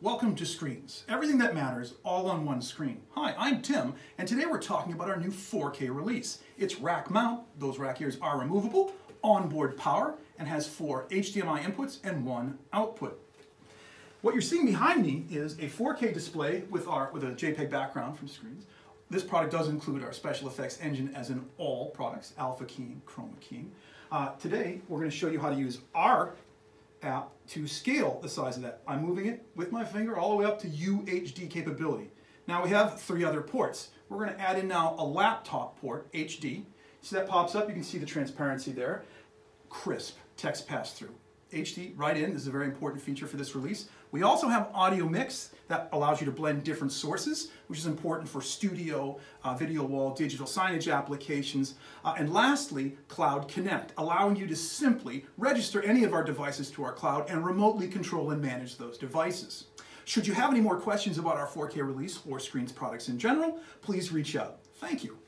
Welcome to Skreens. Everything that matters all on one screen. Hi, I'm Tim, and today we're talking about our new 4K release. It's rack mount, those rack ears are removable, onboard power, and has four HDMI inputs and one output. What you're seeing behind me is a 4K display with, our, with a JPEG background from Skreens. This product does include our special effects engine as in all products, alpha keying, chroma keying. Uh, today, we're going to show you how to use our app to scale the size of that. I'm moving it with my finger all the way up to UHD capability. Now we have three other ports. We're going to add in now a laptop port, HD. So that pops up, you can see the transparency there. Crisp, text pass-through. HD right in. This is a very important feature for this release. We also have audio mix that allows you to blend different sources, which is important for studio, uh, video wall, digital signage applications. Uh, and lastly, Cloud Connect, allowing you to simply register any of our devices to our cloud and remotely control and manage those devices. Should you have any more questions about our 4K release or Skreens products in general, please reach out. Thank you.